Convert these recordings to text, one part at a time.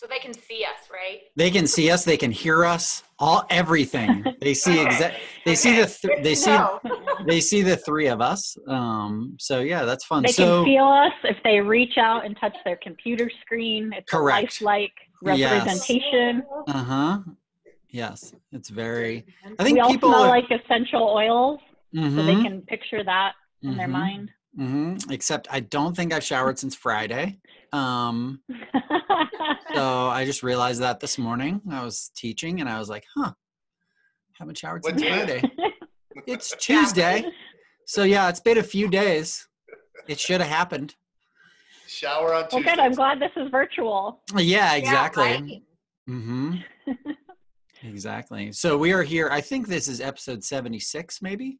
So they can see us, right? They can see us. They can hear us. All everything. They see exact. They see the. Th- they see. They see the three of us. Um. So yeah, that's fun. They so can feel us if they reach out and touch their computer screen. It's Correct. a lifelike Yes. representation. uh huh. Yes, it's very. I think We all people. smell are- like essential oils, so they Mhm, can picture that in their mhm, mind. mhm. Except I don't think I've showered since Friday. Um. So I just realized that this morning. I was teaching and I was like, huh, haven't showered since day? Friday. It's Tuesday. So yeah, it's been a few days. It should have happened. Shower on well, good. I'm glad this is virtual. Yeah, Yeah, exactly. right? Mm-hmm. exactly. So we are here. I think this is episode 76, maybe,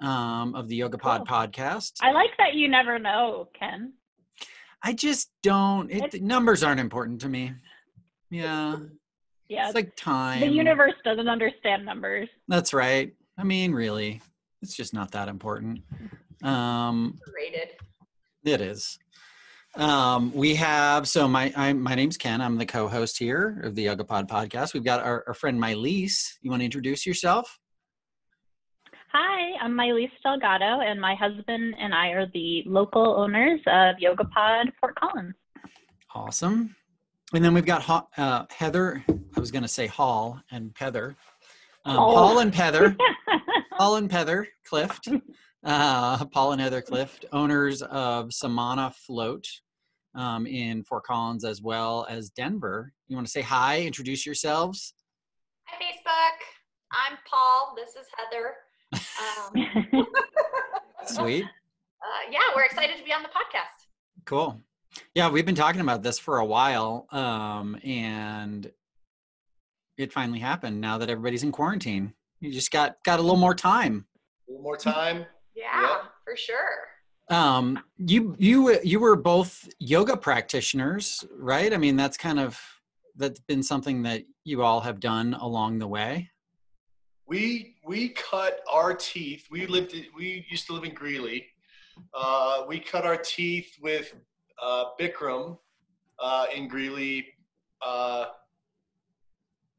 um, of the Yoga Pod Cool. podcast. I like that you never know, Ken. I just don't, it, the numbers aren't important to me. Yeah. Yeah, It's like time. the universe doesn't understand numbers. That's right. I mean, really, it's just not that important. Um, Rated. It is. Um, we have so my I'm, my name's Ken. I'm the co-host here of the Yoga Pod podcast. We've got our, our friend Mylese. You want to introduce yourself? Hi, I'm Mylese Delgado, and my husband and I are the local owners of Yoga Pod Fort Collins. Awesome. And then we've got Ho- uh, Heather. I was going to say Hall and Heather. Um, Hall. Paul and Heather. Paul and Heather Clift. Uh, Paul and Heather Clift, owners of Samana Float um, in Fort Collins as well as Denver. You want to say hi? Introduce yourselves. Hi, Facebook. I'm Paul. This is Heather. Um, Sweet. uh, yeah, we're excited to be on the podcast. Cool. Yeah, we've been talking about this for a while, um, and it finally happened. Now that everybody's in quarantine, you just got got a little more time. A little more time. Yeah, Yeah. for sure. Um, you you you were both yoga practitioners, right? I mean, that's kind of that's been something that you all have done along the way. We we cut our teeth. We lived. We used to live in Greeley. Uh, we cut our teeth with uh, Bikram uh, in Greeley uh,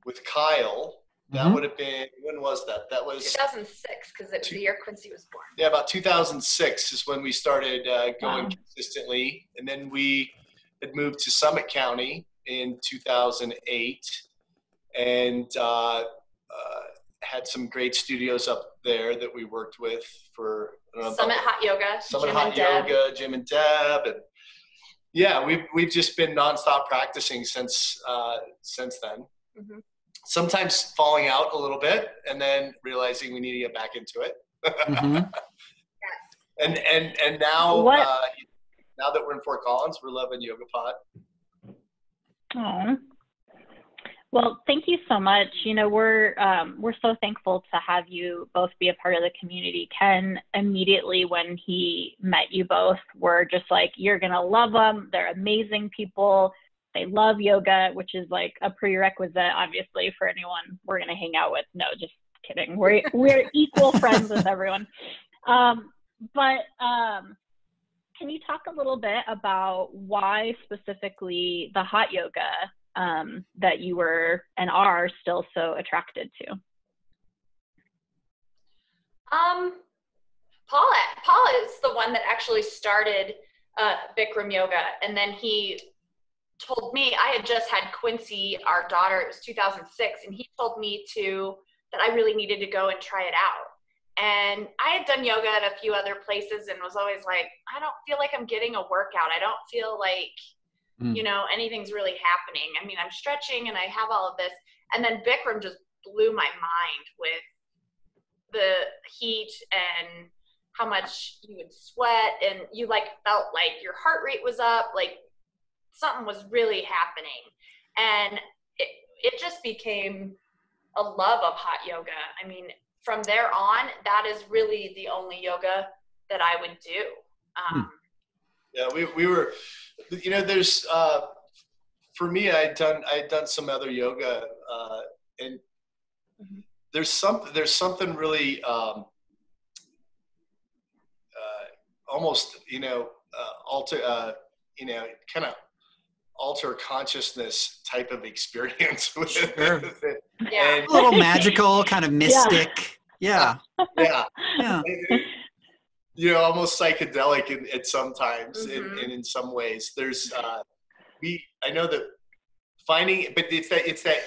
with Kyle. That Mhm. would have been when was that? That was 2006, because it was the year Quincy was born. yeah, about 2006 is when we started uh, going Wow. consistently, and then we had moved to Summit County in 2008, and uh, uh, had some great studios up there that we worked with for I don't know, Summit about- Hot Yoga. Summit Jim Hot and Deb. Yoga, Jim and Deb, and yeah, we've we've just been nonstop practicing since uh, since then. Mhm. Sometimes falling out a little bit, and then realizing we need to get back into it. Mhm. And and and now uh, now that we're in Fort Collins, we're loving Yoga Pod. Aw. Well, thank you so much. You know, we're um, we're so thankful to have you both be a part of the community. Ken immediately when he met you both were just like, "You're gonna love them. They're amazing people. They love yoga," which is like a prerequisite, obviously, for anyone we're gonna hang out with. No, just kidding. We're we're equal friends with everyone. Um, but um, can you talk a little bit about why specifically the hot yoga um, that you were and are still so attracted to? Um, Paul, Paul is the one that actually started uh, Bikram Yoga, and then he told me I had just had Quincy, our daughter. It was 2006, and he told me to that I really needed to go and try it out. And I had done yoga at a few other places, and was always like, I don't feel like I'm getting a workout. I don't feel like Mm. you know anything's really happening. I mean, I'm stretching and I have all of this, and then Bikram just blew my mind with the heat and how much you would sweat. And you like felt like your heart rate was up like something was really happening. And it, it just became a love of hot yoga. I mean from there on that is really the only yoga that i would do. Um, Yeah, we, we were, you know, there's, uh, for me, I'd done, I'd done some other yoga, uh, and Mhm. there's some, there's something really, um, uh, almost, you know, uh, alter, uh, you know, kind of alter consciousness type of experience with Sure. it. Yeah. And- A little magical, kind of mystic. Yeah. yeah. Yeah. You know, almost psychedelic in, at sometimes, Mhm. and, and in some ways. There's, uh, we, I know that finding, but it's that, it's that,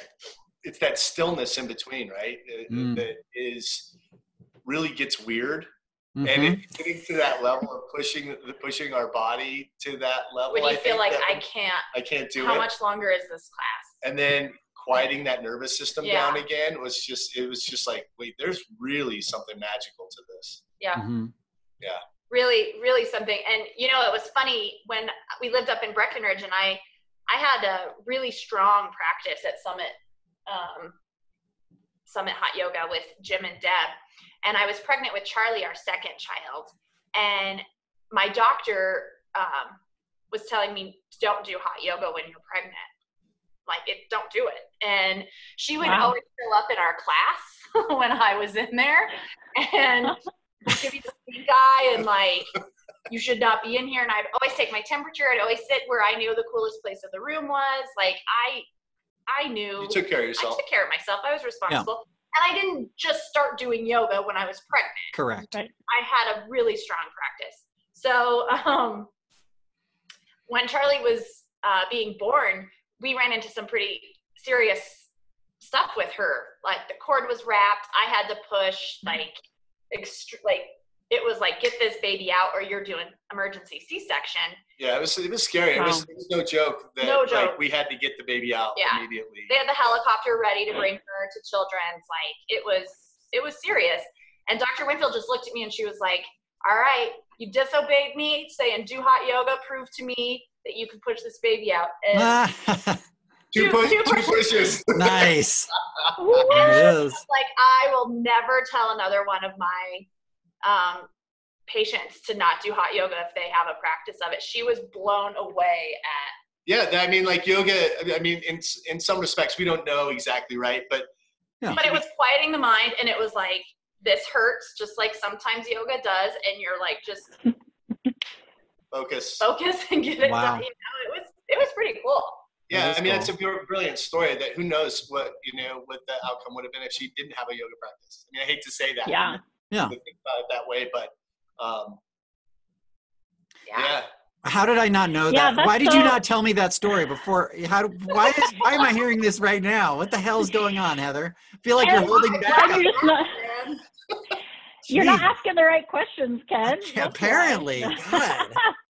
it's that stillness in between, right? Uh, Mm. That is really gets weird, Mhm. and it, getting to that level of pushing, the pushing our body to that level. When you I feel like I can't, I can't do how it, how much longer is this class? and then quieting that nervous system Yeah. down again was just, it was just like, wait, there's really something magical to this. Yeah. Mhm. really really something. And you know it was funny when we lived up in breckenridge and i i had a really strong practice at summit um, summit hot yoga with jim and deb. And i was pregnant with charlie our second child. And my doctor um, was telling me don't do hot yoga when you're pregnant. Like it don't do it. And she would Wow. always fill up in our class when i was in there. And give you the stink eye and like you should not be in here and i'd always take my temperature i'd always sit where i knew the coolest place of the room was like i i knew You took care of yourself. i yourself. took care of myself i was responsible and i didn't just start doing yoga when i was pregnant Correct. I had a really strong practice. So um, when Charlie was uh, being born, we ran into some pretty serious stuff with her. Like the cord was wrapped. I had to push like like it was like get this baby out or you're doing emergency C-section. Yeah, it was it was scary. It, was, it was no joke that No like joke. we had to get the baby out Yeah. immediately. They had the helicopter ready to bring her to children's. Like it was it was serious. And Dr. Winfield just looked at me and she was like, "All right, you disobeyed me, saying do hot yoga. Prove to me that you can push this baby out." And Two, Two- push, two two pushes. nice. Woo! It is. like I will never tell another one of my um, patients to not do hot yoga if they have a practice of it. She was blown away at. Yeah, I mean, like yoga. I mean, in in some respects, we don't know exactly, right? But But it was quieting the mind, and it was like this hurts, just like sometimes yoga does, and you're like just focus. focus and get it Wow. done. You know, it was it was pretty cool. Yeah, I mean, cool. it's a br- brilliant story. That who knows what you know what the outcome would have been if she didn't have a yoga practice. I mean, I hate to say that. Yeah. Yeah. Think about it that way, but um, Yeah. yeah. How did I not know Yeah, that? that's Why did you not tell me that story before? How? Why is? Why am I hearing this right now? What the hell is going on, Heather? I feel like you're holding back. you're just not- You're not asking the right questions, Ken. Yeah, That's why. apparently. God.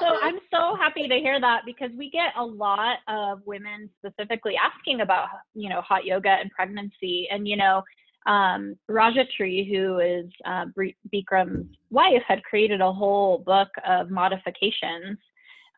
so I'm so happy to hear that because we get a lot of women specifically asking about, you know, hot yoga and pregnancy. And, you know, um, Rajashree, who is uh, Bikram's wife, had created a whole book of modifications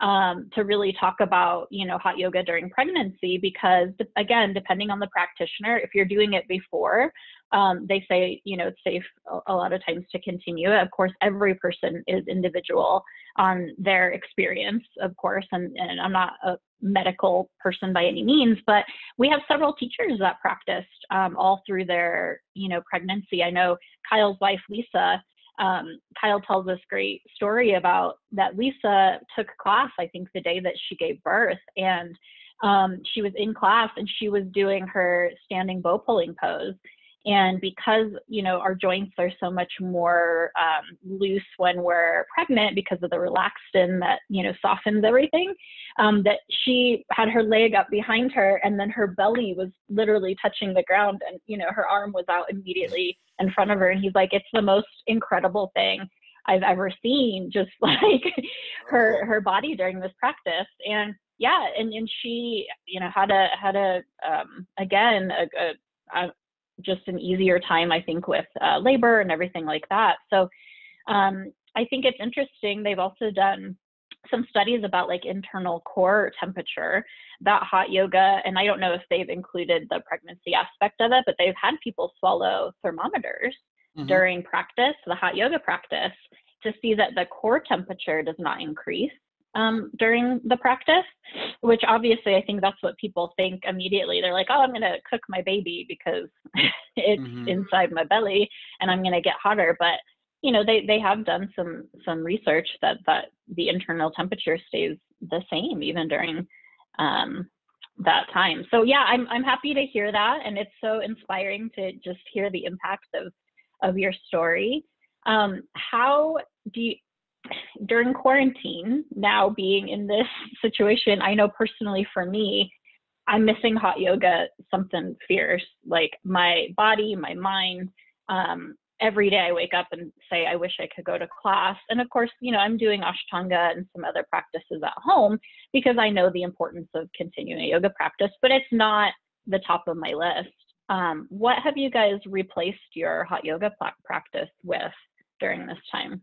um, to really talk about, you know, hot yoga during pregnancy because, again, depending on the practitioner, if you're doing it before, um, they say, you know, it's safe a, lot of times to continue. Of course, every person is individual on their experience, of course, and, and I'm not a medical person by any means, but we have several teachers that practiced um, all through their, you know, pregnancy. I know Kyle's wife, Lisa, um, Kyle tells this great story about that Lisa took class, I think, the day that she gave birth, and um, she was in class and she was doing her standing bow pulling pose. And because you know our joints are so much more um, loose when we're pregnant because of the relaxin that you know softens everything, um, that she had her leg up behind her and then her belly was literally touching the ground and you know her arm was out immediately in front of her. And he's like it's the most incredible thing I've ever seen just like her her body during this practice. And yeah and and she you know had a had a um again a, a, a just an easier time I think with uh, labor and everything like that so um I think it's interesting they've also done some studies about like internal core temperature that hot yoga and i don't know if they've included the pregnancy aspect of it but they've had people swallow thermometers Mhm. during practice the hot yoga practice to see that the core temperature does not increase um, during the practice which obviously i think that's what people think immediately they're like oh i'm going to cook my baby because it's Mhm. inside my belly and i'm going to get hotter but you know they they have done some some research that that the internal temperature stays the same even during um, that time. So yeah, I'm I'm happy to hear that, and it's so inspiring to just hear the impact of of your story. Um, how do you during quarantine now being in this situation? I know personally for me, I'm missing hot yoga something fierce. Like my body, my mind. Um, every day I wake up and say, I wish I could go to class. And of course, you know, I'm doing Ashtanga and some other practices at home because I know the importance of continuing a yoga practice, but it's not the top of my list. Um, what have you guys replaced your hot yoga practice with during this time?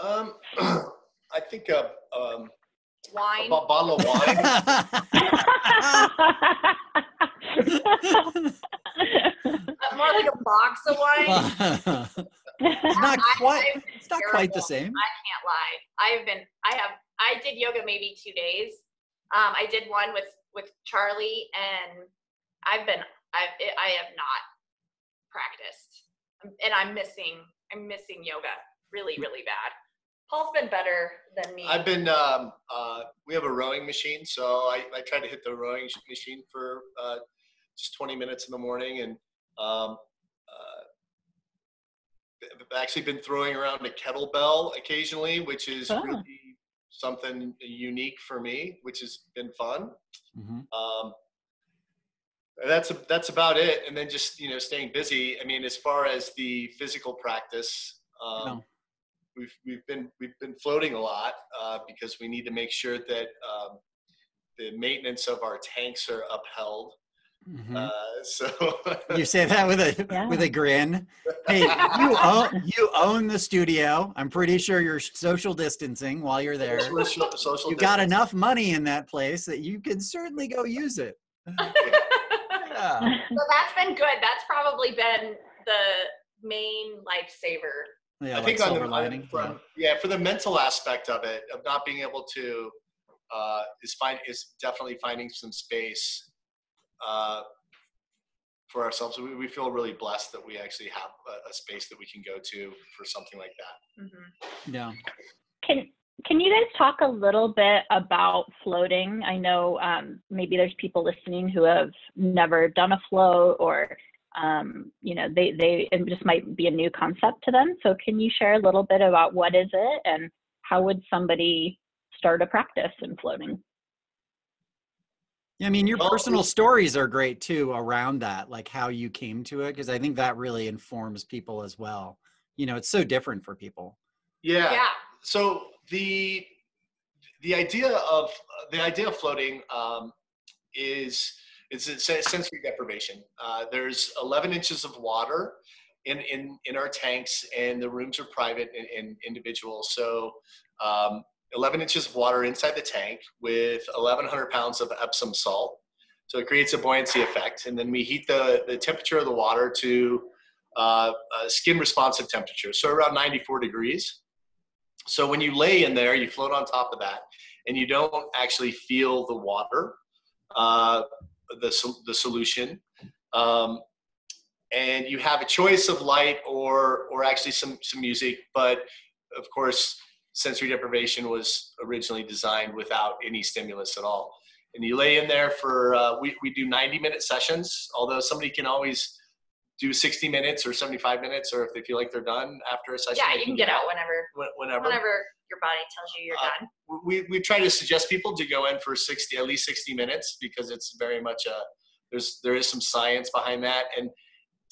Um, I think a, um, wine. a bottle of wine. More like a box of wine. it's not quite. I've It's not quite the same. I can't lie. I've been. I have. I did yoga maybe two days. Um, I did one with with Charlie, and I've been. I've. I have not practiced, and I'm missing. I'm missing yoga really, really bad. Paul's been better than me. I've been. Um, uh, we have a rowing machine, so I, I try to hit the rowing machine for uh, just 20 minutes in the morning, and um, uh, I've actually been throwing around a kettlebell occasionally, which is Oh. really something unique for me, which has been fun. Mhm. Um, and that's that's about it. And then just you know staying busy. I mean, as far as the physical practice, um, No. We've we've been we've been floating a lot uh, because we need to make sure that um, the maintenance of our tanks are upheld. Mhm. Uh, so You say that with a with a grin. Hey, you own you own the studio. I'm pretty sure you're social distancing while you're there. social, social You got enough money in that place that you can certainly go use it. Yeah. so that's been good. That's probably been the main lifesaver. Yeah, I like think on the, lining. from, yeah, for the mental aspect of it, of not being able to, uh, is find is definitely finding some space uh, for ourselves. We, we feel really blessed that we actually have a, a space that we can go to for something like that. Mhm. Yeah. Can can you guys talk a little bit about floating? I know um, maybe there's people listening who have never done a float, or um, you know, they they it just might be a new concept to them. So can you share a little bit about what is it and how would somebody start a practice in floating? Yeah, I mean, your personal stories are great too around that, like how you came to it, because I think that really informs people as well. You know, it's so different for people. Yeah. Yeah. So the the idea of the idea of floating um, is it's sensory deprivation. Uh, there's 11 inches of water in, in, in our tanks, and the rooms are private and, and individual. So um, 11 inches of water inside the tank with 1,100 pounds of Epsom salt. So it creates a buoyancy effect, and then we heat the, the temperature of the water to uh, a skin responsive temperature, so around 94 degrees. So when you lay in there, you float on top of that, and you don't actually feel the water, uh, the the solution, um, and you have a choice of light or or actually some some music. But of course, sensory deprivation was originally designed without any stimulus at all. And you lay in there for uh, we we do 90 minute sessions. Although somebody can always do 60 minutes or 75 minutes, or if they feel like they're done after a session, Yeah, you can get out whenever whenever. whenever your body tells you you're Uh, done. we, we try to suggest people to go in for 60 at least 60 minutes because it's very much a there's there is some science behind that. And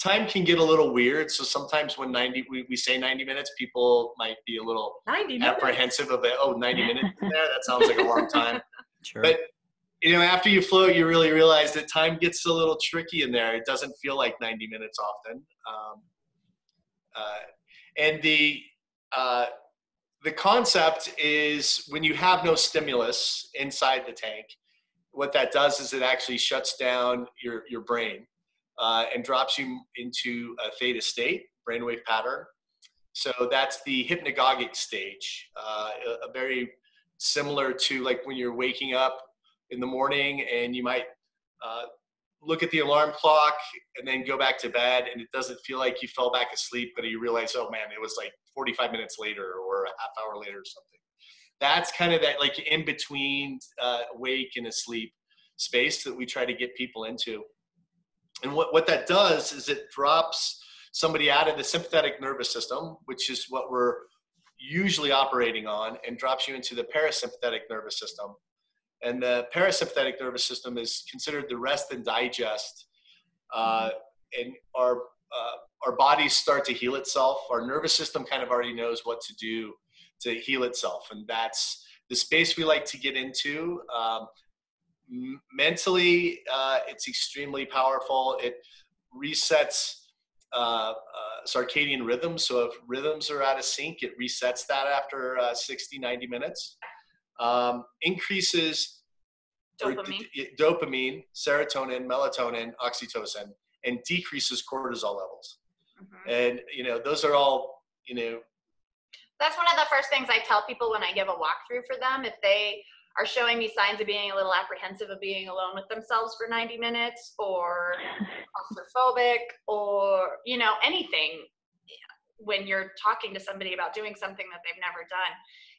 time can get a little weird. So sometimes when 90 we, we say 90 minutes people might be a little 90 apprehensive of it. Oh 90 minutes there? That sounds like a long time. Sure. but you know after you float you really realize that time gets a little tricky in there. It doesn't feel like 90 minutes often. Um, uh, and the uh, the concept is when you have no stimulus inside the tank what that does is it actually shuts down your, your brain uh, and drops you into a theta state brainwave pattern. So that's the hypnagogic stage uh, a, a very similar to like when you're waking up in the morning and you might uh, look at the alarm clock and then go back to bed and it doesn't feel like you fell back asleep but you realize oh man it was like 45 minutes later or a half hour later or something that's kind of that like in between uh, awake and asleep space that we try to get people into. And what, what that does is it drops somebody out of the sympathetic nervous system, which is what we're usually operating on, and drops you into the parasympathetic nervous system. And the parasympathetic nervous system is considered the rest and digest. Uh, and our, uh, our bodies start to heal itself. Our nervous system kind of already knows what to do to heal itself. And that's the space we like to get into. Um, mentally, uh, it's extremely powerful. It resets uh, uh, circadian rhythms. So if rhythms are out of sync, it resets that after uh, 60, 90 minutes. Um, increases Dopamine. d- dopamine, serotonin, melatonin, oxytocin, and decreases cortisol levels. Mhm. And you know, those are all you know That's one of the first things I tell people when I give a walkthrough for them. If they are showing me signs of being a little apprehensive of being alone with themselves for 90 minutes or claustrophobic or, you know, anything when you're talking to somebody about doing something that they've never done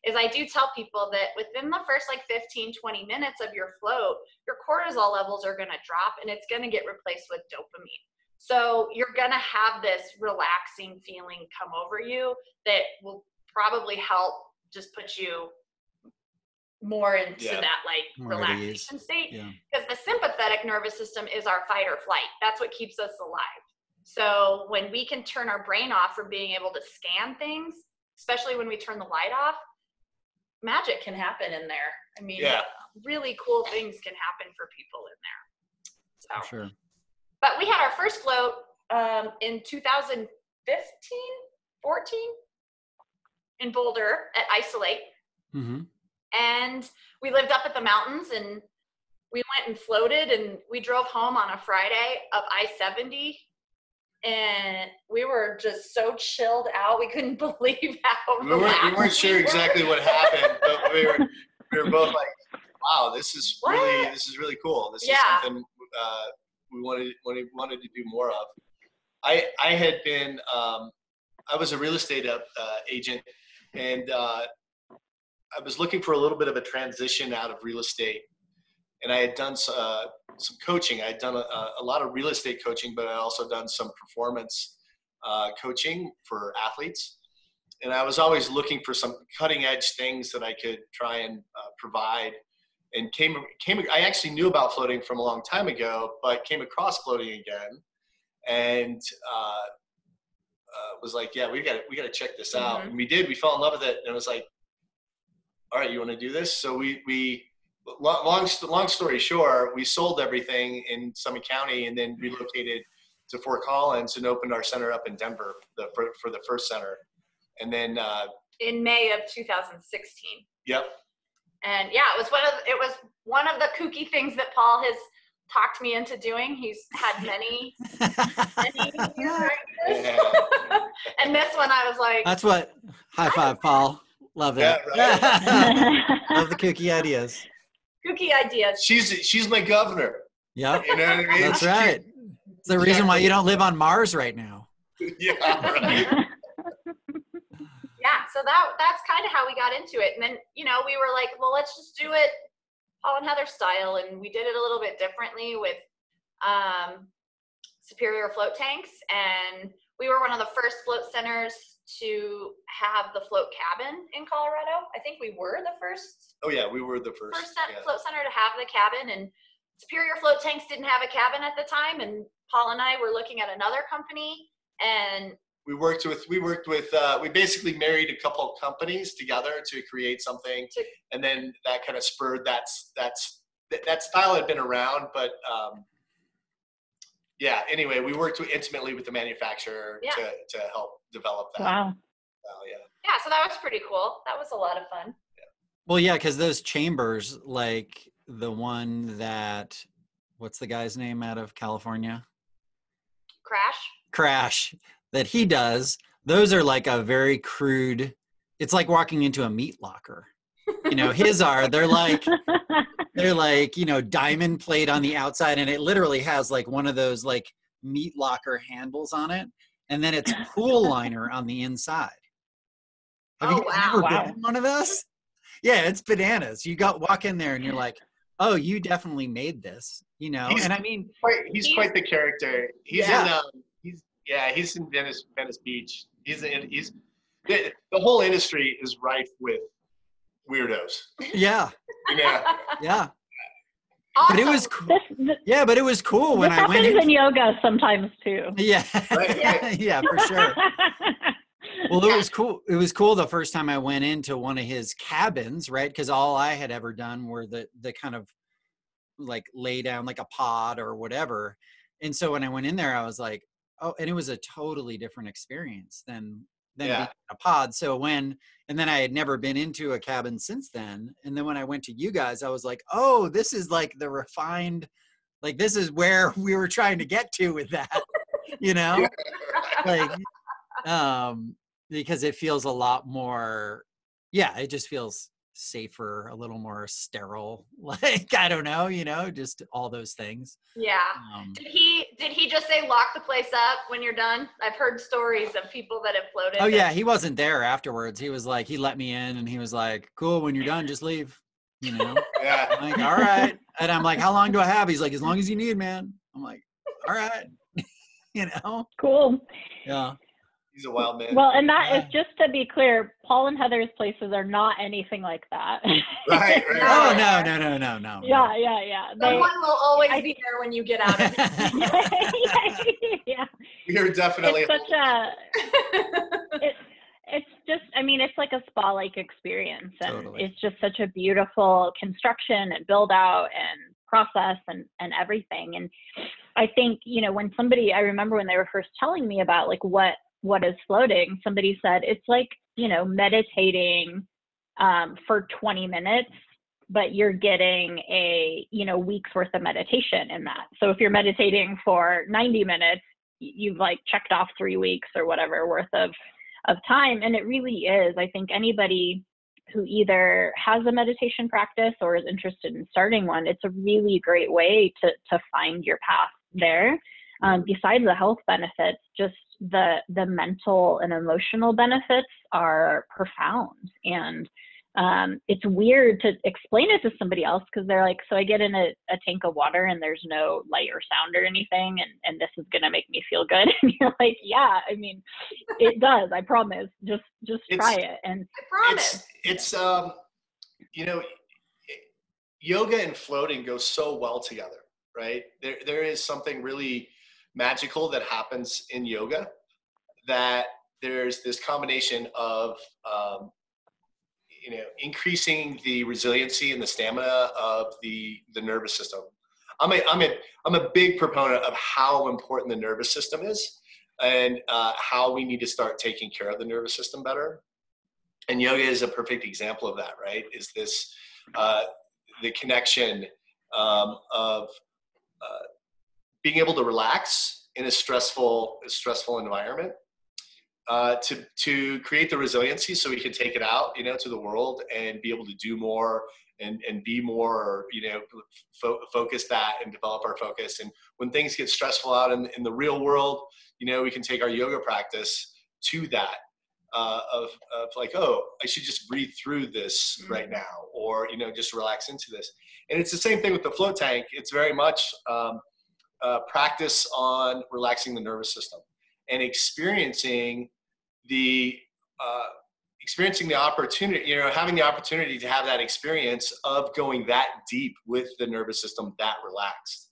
is I do tell people that within the first like 15, 20 minutes of your float, your cortisol levels are going to drop and it's going to get replaced with dopamine. So you're going to have this relaxing feeling come over you that will probably help just put you more into Yeah. that like More relaxation ease. state Yeah. because the sympathetic nervous system is our fight or flight. That's what keeps us alive. So when we can turn our brain off from being able to scan things, especially when we turn the light off, magic can happen in there. I mean, Yeah. really cool things can happen for people in there. So, For sure. but we had our first float um, in 2015, 14 in Boulder at Isolate hmm and we lived up at the mountains and we went and floated and we drove home on a friday up i-70 and we were just so chilled out we couldn't believe how we weren't, we weren't sure were. exactly what happened, but we were we were both like, "Wow, this is really this is really cool. This Yeah. is something uh, we wanted wanted wanted to do more of." I I had been um, I was a real estate uh, agent, and uh, I was looking for a little bit of a transition out of real estate, and I had done uh, some coaching. I had done a, a lot of real estate coaching, but I also done some performance uh, coaching for athletes and I was always looking for some cutting edge things that I could try and uh, provide. And came came I actually knew about floating from a long time ago, but came across floating again, and uh, uh, was like, yeah, we got we got to check this out. Mhm. And we did. We fell in love with it, and it was like, all right, you want to do this? So we we long long, long story short, we sold everything in Summit County, and then relocated to Fort Collins and opened our center up in Denver the, for, for the first center and then uh, in may of 2016 yep and yeah it was one of it was one of the kooky things that paul has talked me into doing he's had many many ideas. Yeah. and this one i was like That's what. High five, Paul. Love Yeah, it. Love the kooky ideas. Kooky ideas she's she's my governor. Yep, you know what i mean? That's right. It's the reason why you don't live on Mars right now. yeah right. yeah so that that's kind of how we got into it. And then you know we were like well let's just do it paul and heather style. And we did it a little bit differently with um, superior float tanks. And we were one of the first float centers to have the float cabin in colorado i think we were the first oh yeah we were the first, first yeah. float center to have the cabin and superior float tanks didn't have a cabin at the time and paul and i were looking at another company and we worked with we worked with uh, we basically married a couple of companies together to create something To- and then that kind of spurred that's that's that, that style had been around but um, yeah anyway we worked intimately with the manufacturer Yeah. to, to help develop that wow. style, yeah yeah so that was pretty cool that was a lot of fun Well, yeah, because those chambers, like the one that, what's the guy's name out of California? crash Crash, that he does, those are like a very crude, it's like walking into a meat locker. You know, his are, they're like, they're like, you know, diamond plate on the outside, and it literally has like one of those like meat locker handles on it. And then it's pool liner on the inside. Have Oh, you wow. ever Wow. been in one of those? yeah, it's bananas. You got walk in there and you're like, oh, you definitely made this, you know. He's- and I mean, Quite, he's quite the character. He's Yeah. in. Um, he's yeah. He's in Venice, Venice Beach. He's in. He's the, the whole industry is rife with weirdos. yeah, Yeah. yeah. awesome. But it was cool. This, th- Yeah, but it was cool when I went happens in. in yoga sometimes too. Yeah, Right, right. yeah, for sure. Well, it was cool. It was cool the first time I went into one of his cabins, right? Because all I had ever done were the the kind of like lay down like a pod or whatever. And so when I went in there, I was like, oh, and it was a totally different experience than than Yeah. a pod. So when and then I had never been into a cabin since then. And then when I went to you guys, I was like, oh, this is like the refined, like this is where we were trying to get to with that, you know? like um because it feels a lot more yeah it just feels safer a little more sterile like i don't know you know just all those things yeah. um Did he did he just say lock the place up when you're done? I've heard stories of people that have floated. oh that- yeah he wasn't there afterwards he was like he let me in and he was like cool when you're done just leave you know Yeah. I'm like all right and i'm like how long do i have he's like as long as you need man i'm like all right you know cool. yeah He's a wild man. Well, and that is Yeah. just to be clear, Paul and Heather's places are not anything like that. Right, right. oh no no no no no Yeah, yeah, yeah. They, Someone will always I- be there when you get out of yeah. You're definitely. It's such a it. it, it's just i mean it's like a spa like experience and Totally. it's just such a beautiful construction and build out and process and and everything and i think you know when somebody i remember when they were first telling me about like what what is floating somebody said it's like you know meditating um, for 20 minutes but you're getting a you know week's worth of meditation in that. So if you're meditating for 90 minutes you've like checked off three weeks or whatever worth of of time and it really is. I think anybody who either has a meditation practice or is interested in starting one it's a really great way to to find your path there. Um, besides the health benefits just the the mental and emotional benefits are profound and um, it's weird to explain it to somebody else because they're like, so I get in a, a tank of water and there's no light or sound or anything, and, and this is gonna make me feel good. And you're like, yeah, I mean, it does. I promise. Just just try it. And I promise. It's it's um, you know, yoga and floating go so well together, right? There there is something really magical that happens in yoga that there's this combination of um, you know increasing the resiliency and the stamina of the the nervous system. I'm a I'm a I'm a big proponent of how important the nervous system is and uh, how we need to start taking care of the nervous system better and yoga is a perfect example of that right is this uh, the connection um, of uh, being able to relax in a stressful a stressful environment uh, to to create the resiliency so we can take it out you know to the world and be able to do more and and be more you know fo- focus that and develop our focus and when things get stressful out in, in the real world you know we can take our yoga practice to that uh, of, of like, oh, I should just breathe through this Mhm. right now, or you know, just relax into this. And it's the same thing with the float tank. It's very much um, uh, practice on relaxing the nervous system and experiencing the uh, experiencing the opportunity, you know, having the opportunity to have that experience of going that deep with the nervous system that relaxed,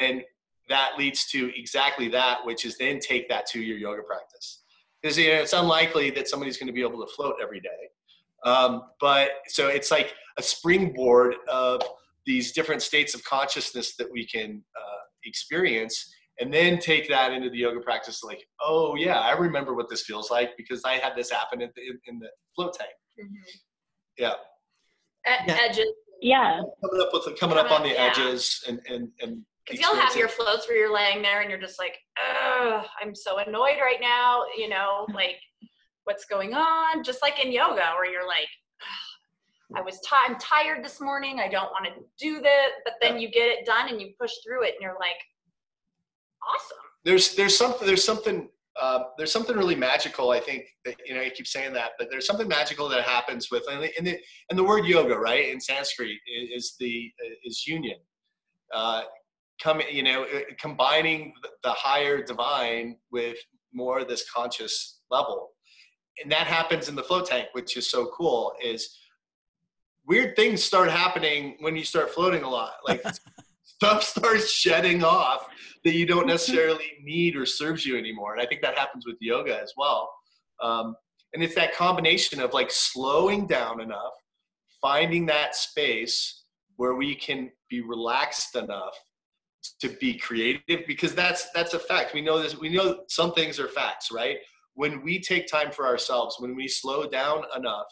and that leads to exactly that, which is then take that to your yoga practice because you know, it's unlikely that somebody's going to be able to float every day. Um, but so it's like a springboard of these different states of consciousness that we can uh, experience, and then take that into the yoga practice. Like, oh yeah, I remember what this feels like because I had this happen in the, in the float tank. Mm-hmm. Yeah, E- Yeah. Edges. yeah, coming up with the, coming up on the Yeah. edges and and and Because you'll have your floats where you're laying there and you're just like, oh, I'm so annoyed right now. You know, mm-hmm. like what's going on? Just like in yoga where you're like, "Ugh, I was ti I'm tired this morning. I don't want to do this. But then you get it done and you push through it and you're like, awesome. there's there's something there's something um, there's something really magical. I think that you know I keep saying that, but there's something magical that happens with and the and the, and the word yoga, right, in Sanskrit is the is union. Uh, come, you know, uh, combining the higher divine with more of this conscious level, and that happens in the float tank, which is so cool. Is weird things start happening when you start floating a lot, like. stuff starts shedding off that you don't necessarily need or serves you anymore. And I think that happens with yoga as well. Um, and it's that combination of like slowing down enough, finding that space where we can be relaxed enough to be creative because that's that's a fact we know this we know some things are facts right when we take time for ourselves when we slow down enough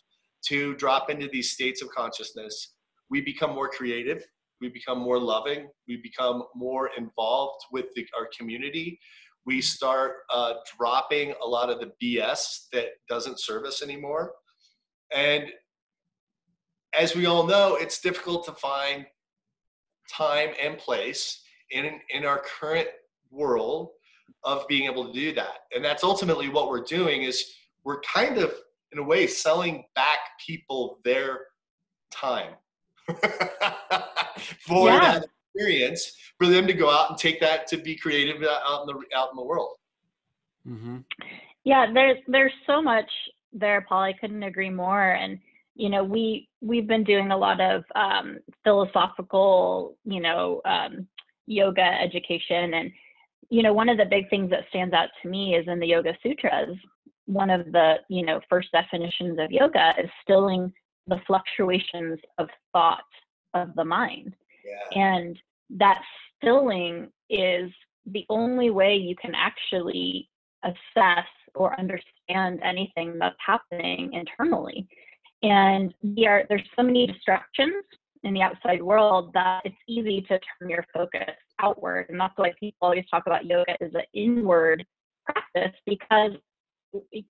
to drop into these states of consciousness we become more creative we become more loving, we become more involved with the, our community. We start uh, dropping a lot of the BS that doesn't serve us anymore. And as we all know, it's difficult to find time and place in, in our current world of being able to do that. And that's ultimately what we're doing is we're kind of, in a way, selling back people their time. for yeah. that experience for them to go out and take that to be creative out in the out in the world. Mm-hmm. Yeah, there's there's so much there, Paul. I couldn't agree more. And you know, we we've been doing a lot of um, philosophical, you know, um, yoga education, and you know, one of the big things that stands out to me is in the Yoga Sutras. One of the you know first definitions of yoga is stilling the fluctuations of thought of the mind. Yeah. And that stilling is the only way you can actually assess or understand anything that's happening internally. And we are, there's so many distractions in the outside world that it's easy to turn your focus outward. And that's why people always talk about yoga as an inward practice because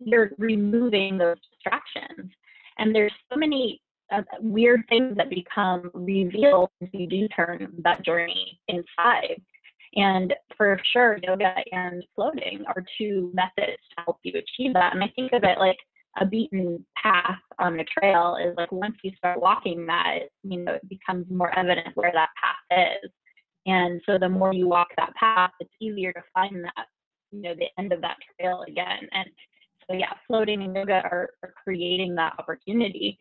you're removing those distractions. And there's so many uh, weird things that become revealed as you do turn that journey inside. And for sure, yoga and floating are two methods to help you achieve that. And I think of it like a beaten path on a trail is like once you start walking that, you know, it becomes more evident where that path is. And so the more you walk that path, it's easier to find that, you know, the end of that trail again. And so yeah, floating and yoga are, are creating that opportunity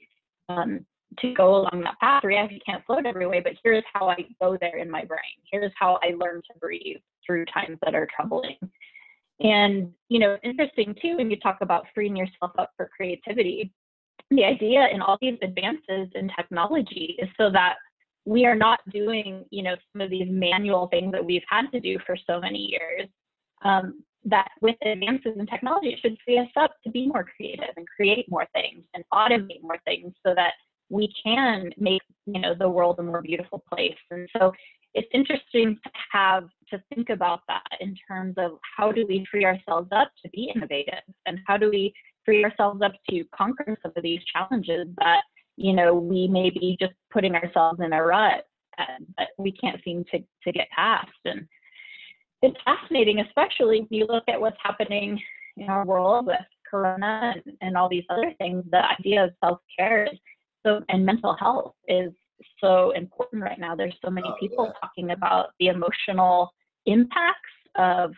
um, to go along that path. Or yeah, you can't float every way, but here's how I go there in my brain. Here's how I learn to breathe through times that are troubling. And you know, interesting too when you talk about freeing yourself up for creativity. The idea in all these advances in technology is so that we are not doing, you know, some of these manual things that we've had to do for so many years. Um, that with advances in technology, it should free us up to be more creative and create more things and automate more things so that we can make you know the world a more beautiful place. And so it's interesting to have to think about that in terms of how do we free ourselves up to be innovative and how do we free ourselves up to conquer some of these challenges that you know we may be just putting ourselves in a rut that we can't seem to, to get past and it's fascinating, especially if you look at what's happening in our world with corona and, and all these other things. The idea of self care so and mental health is so important right now. There's so many oh, people yeah. talking about the emotional impacts of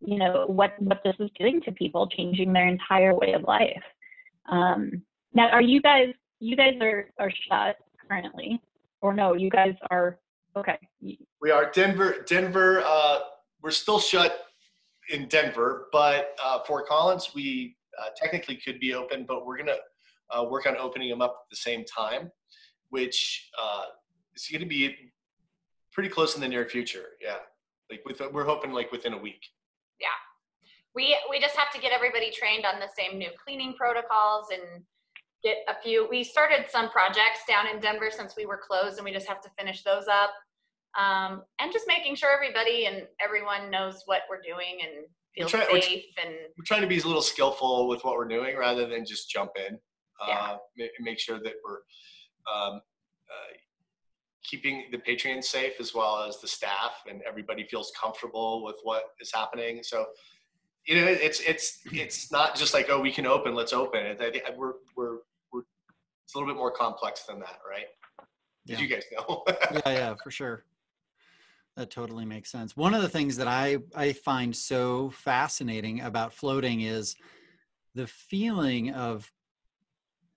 you know what what this is doing to people, changing their entire way of life. Um, now, are you guys you guys are are shut currently, or no? You guys are okay. We are Denver. Denver. Uh, we're still shut in Denver, but uh, Fort Collins, we uh, technically could be open, but we're gonna uh, work on opening them up at the same time, which uh, is going to be pretty close in the near future. Yeah, like with we're hoping like within a week. Yeah, we we just have to get everybody trained on the same new cleaning protocols and get a few. We started some projects down in Denver since we were closed, and we just have to finish those up um, and just making sure everybody and everyone knows what we're doing and feels try, safe and we're trying to be a little skillful with what we're doing rather than just jump in yeah. uh, make sure that we're um, uh, keeping the patrons safe as well as the staff and everybody feels comfortable with what is happening so you know, it's it's it's not just like oh we can open, let's open. I think we're we're we're it's a little bit more complex than that, right? Did you guys know? yeah, yeah, for sure. That totally makes sense. One of the things that I I find so fascinating about floating is the feeling of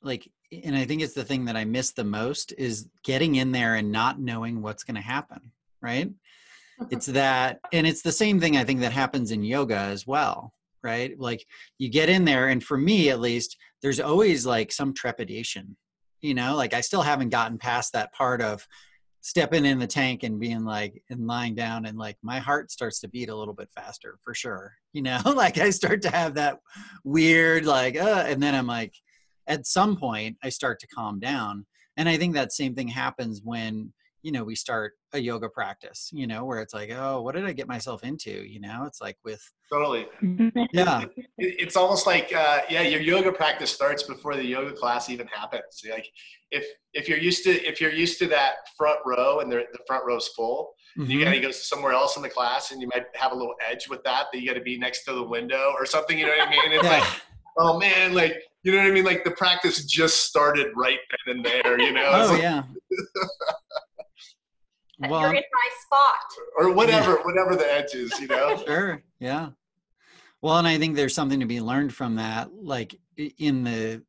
like and I think it's the thing that I miss the most is getting in there and not knowing what's going to happen, right? Mm-hmm. It's that and it's the same thing I think that happens in yoga as well, right? Like you get in there and for me at least there's always like some trepidation. You know, like I still haven't gotten past that part of stepping in the tank and being like and lying down and like my heart starts to beat a little bit faster for sure you know? Like i start to have that weird like uh and then i'm like at some point i start to calm down and i think that same thing happens when you know we start a yoga practice you know where it's like oh what did i get myself into you know it's like with totally. yeah It- It's almost like uh, yeah, your yoga practice starts before the yoga class even happens. Like if if you're used to if you're used to that front row and the the front row's full, you Mhm. got to go somewhere else in the class, and you might have a little edge with that. That you got to be next to the window or something. You know what I mean? It's yeah like oh man, like you know what I mean? Like the practice just started right then and there. You know? Oh like- yeah well You're in my spot. Or whatever, whatever the edge is. You know? Sure. Yeah. Well, and I think there's something to be learned from that, like in the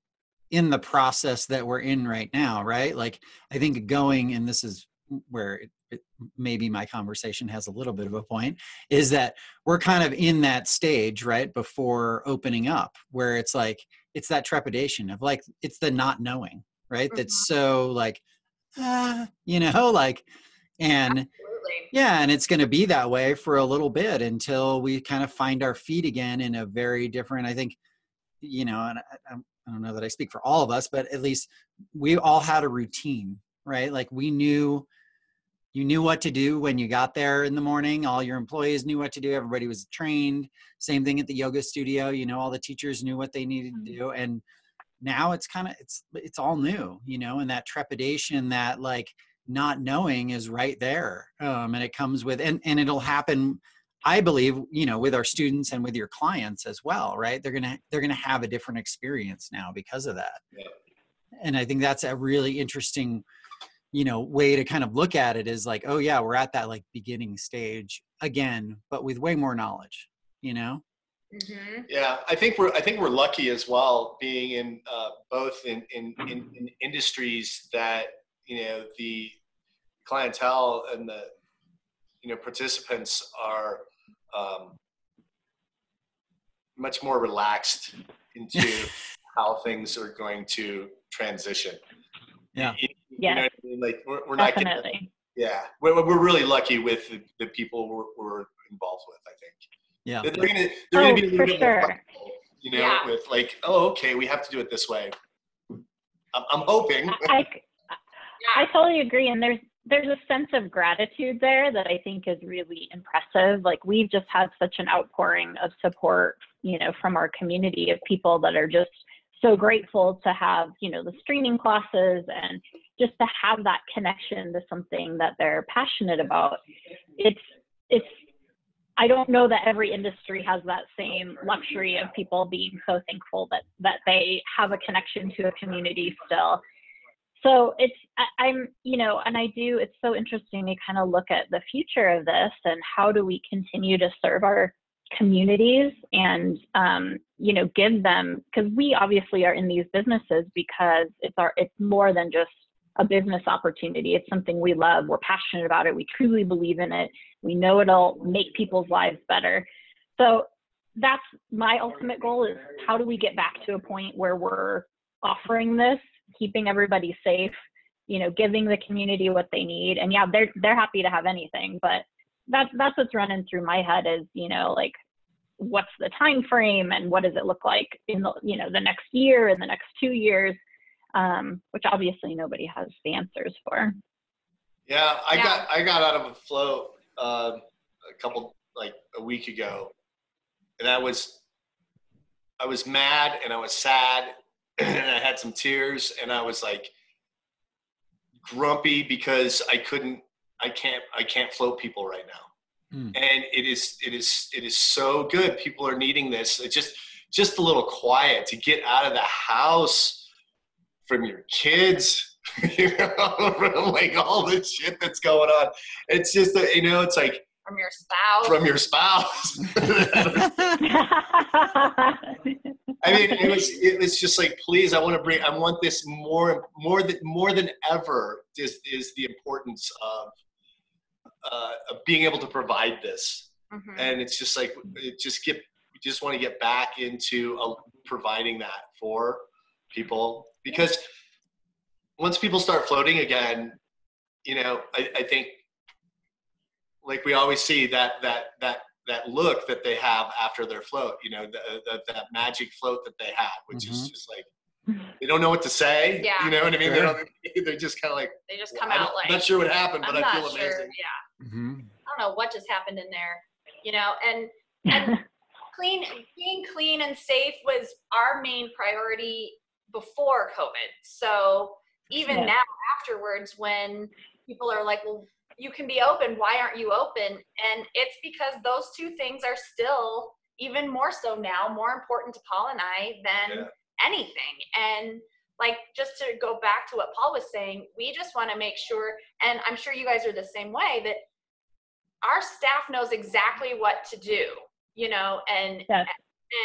in the process that we're in right now, right? Like I think going, and this is where it, it, maybe my conversation has a little bit of a point, is that we're kind of in that stage, right, before opening up, where it's like it's that trepidation of like it's the not knowing, right? That's so like, ah, you know, like, and Absolutely. yeah, and it's going to be that way for a little bit until we kind of find our feet again in a very different. I think, you know, and I, I I don't know that I speak for all of us, but at least we all had a routine, right? Like we knew, you knew what to do when you got there in the morning. All your employees knew what to do. Everybody was trained. Same thing at the yoga studio. You know, all the teachers knew what they needed to mm-hmm. do, and now it's kind of it's it's all new, you know, and that trepidation, that like not knowing is right there um, and it comes with and, and it'll happen i believe you know with our students and with your clients as well right? They're gonna they're gonna have a different experience now because of that. Yeah. and i think that's a really interesting you know way to kind of look at it is like oh yeah we're at that like beginning stage again but with way more knowledge you know? Hmm Yeah, I think we're I think we're lucky as well, being in uh, both in, in in in industries that you know the clientele and the you know participants are um, much more relaxed into how things are going to transition. Yeah. You, you Yes. know what I mean? Like we're, we're not getting, yeah, we're, we're really lucky with the, the people we're, we're involved with. I think yeah they're gonna they're Oh, gonna be a little for bit more sure. flexible, you know, Yeah. with like, oh, okay, we have to do it this way. I'm, I'm hoping. I, I totally agree. And there's there's a sense of gratitude there that I think is really impressive. Like we've just had such an outpouring of support, you know, from our community of people that are just so grateful to have, you know, the streaming classes and just to have that connection to something that they're passionate about. It's it's I don't know that every industry has that same luxury of people being so thankful that that they have a connection to a community still so it's I, i'm you know and i do it's so interesting to kind of look at the future of this and how do we continue to serve our communities and um, you know give them because we obviously are in these businesses because it's our it's more than just a business opportunity. It's something we love. We're passionate about it. We truly believe in it. We know it'll make people's lives better. So that's my ultimate goal is how do we get back to a point where we're offering this keeping everybody safe, you know, giving the community what they need. And yeah, they're they're happy to have anything, but that's that's what's running through my head is, you know, like what's the time frame and what does it look like in the you know the next year and the next two years, um, which obviously nobody has the answers for. Yeah, I Yeah. got I got out of a float um, a couple like a week ago, and I was I was mad and I was sad and I had some tears and I was like grumpy because I couldn't I can't I can't float people right now. mm. and it is it is it is so good. People are needing this. It just just a little quiet to get out of the house from your kids, you know, from like all the shit that's going on. It's just that you know, it's like from your spouse. From your spouse. I mean, it was it was just like, please, I want to bring, I want this more more than more than ever. Is is the importance of uh, of being able to provide this, mm-hmm. and it's just like it just get we just want to get back into uh, providing that for people because once people start floating again, you know, I, I think like we always see that that that that look that they have after their float you know the, the, that magic float that they have which mm-hmm. is just like they don't know what to say yeah you know what i mean sure. they they're just kind of like they just come well, out like i'm not sure what happened but I'm i feel sure, amazing yeah mm-hmm. i don't know what just happened in there you know and and clean being clean and safe was our main priority before covid so even yeah. now afterwards when people are like well you can be open why aren't you open and it's because those two things are still even more so now more important to paul and i than yeah. anything and like just to go back to what paul was saying we just want to make sure and i'm sure you guys are the same way that our staff knows exactly what to do you know and yes.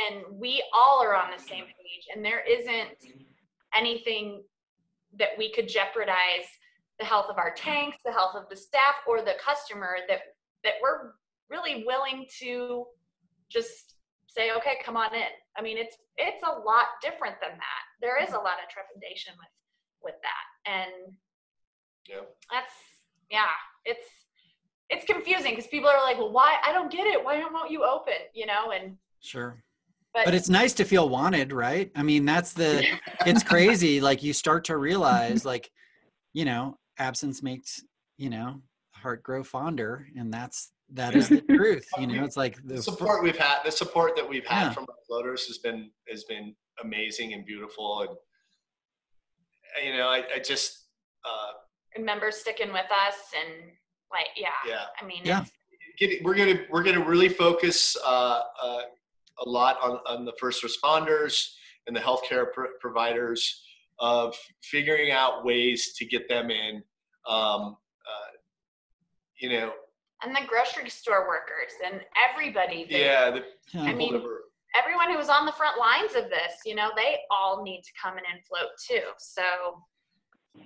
and we all are on the same page and there isn't anything that we could jeopardize the health of our tanks, the health of the staff, or the customer that that we're really willing to just say, okay, come on in. I mean, it's it's a lot different than that. There is a lot of trepidation with with that, and yeah, that's yeah, it's it's confusing because people are like, well, why? I don't get it. Why won't you open? You know, and sure. But, but it's nice to feel wanted, right? I mean, that's the. it's crazy. Like you start to realize, like, you know, absence makes you know heart grow fonder and that's that is the truth you know it's like the, the support we've had the support that we've had yeah. from our floaters has been has been amazing and beautiful and you know i, I just uh remember sticking with us and like yeah yeah i mean yeah we're gonna we're gonna really focus uh, uh, a lot on, on the first responders and the healthcare pr- providers of figuring out ways to get them in. Um, uh, you know, and the grocery store workers and everybody. That, yeah, the I mean, everyone who was on the front lines of this, you know, they all need to come in and float too. So,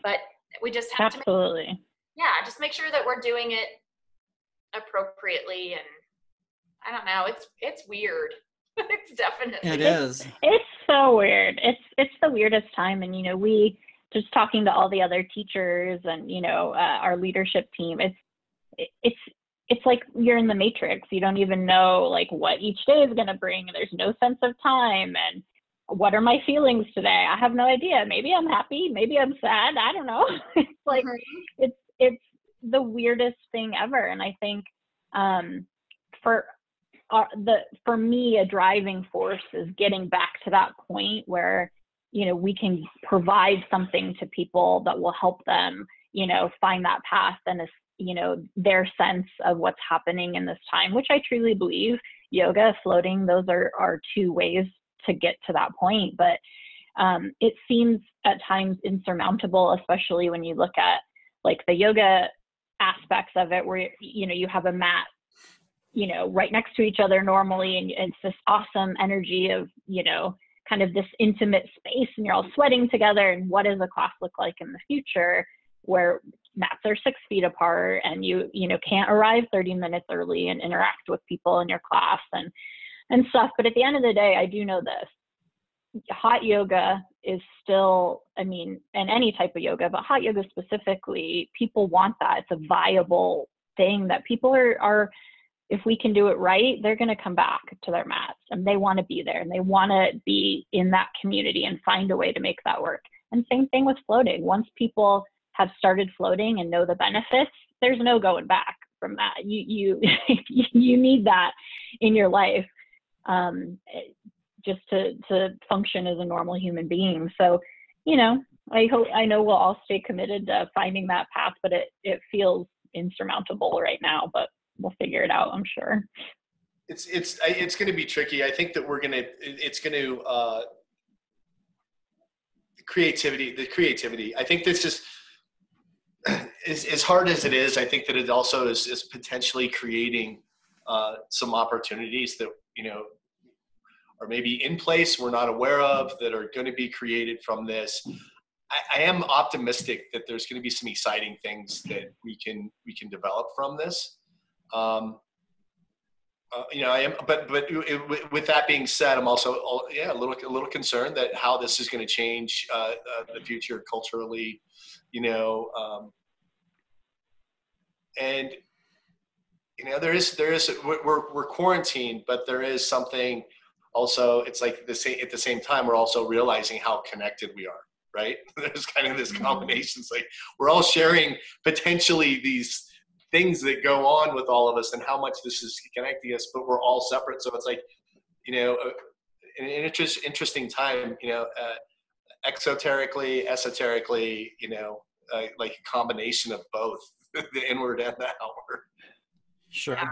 but we just have absolutely. to make, yeah, just make sure that we're doing it appropriately and I don't know. It's it's weird. it's definitely it is. It's so weird. It's it's the weirdest time, and you know, we just talking to all the other teachers and you know uh, our leadership team. It's it's it's like you're in the matrix. You don't even know like what each day is going to bring. There's no sense of time and what are my feelings today? I have no idea. Maybe I'm happy, maybe I'm sad. I don't know. it's like mm-hmm. it's it's the weirdest thing ever and I think um for uh, the for me a driving force is getting back to that point where you know we can provide something to people that will help them you know find that path and you know their sense of what's happening in this time which i truly believe. Yoga floating those are are two ways to get to that point but um, it seems at times insurmountable especially when you look at like the yoga aspects of it where you know you have a mat you know right next to each other normally and it's this awesome energy of you know kind of this intimate space and you're all sweating together and what does a class look like in the future where mats are six feet apart and you you know can't arrive 30 minutes early and interact with people in your class and and stuff. But at the end of the day i do know this. Hot yoga is still i mean and any type of yoga but hot yoga specifically people want that. It's a viable thing that people are are if we can do it right, they're going to come back to their mats and they want to be there and they want to be in that community and find a way to make that work. And same thing with floating. Once people have started floating and know the benefits, there's no going back from that. You you you need that in your life um, just to to function as a normal human being. So, you know, I hope I know we'll all stay committed to finding that path, but it it feels insurmountable right now. But we'll figure it out. I'm sure. It's it's it's going to be tricky. I think that we're going to it's going to uh, creativity the creativity. I think this is as, as hard as it is. I think that it also is, is potentially creating uh, some opportunities that you know are maybe in place we're not aware of that are going to be created from this. I, I am optimistic that there's going to be some exciting things that we can we can develop from this. Um, uh, you know, I am, but but it, with that being said, I'm also yeah a little a little concerned that how this is going to change uh, uh, the future culturally, you know, um, and you know there is there is we're we're quarantined, but there is something also. It's like the same at the same time we're also realizing how connected we are. Right? There's kind of this mm-hmm. combination. It's like we're all sharing potentially these things that go on with all of us and how much this is connecting us, but we're all separate. So it's like, you know, uh, an interest, interesting time, you know, uh, exoterically, esoterically, you know, uh, like a combination of both the inward and the outward. Sure. Yeah.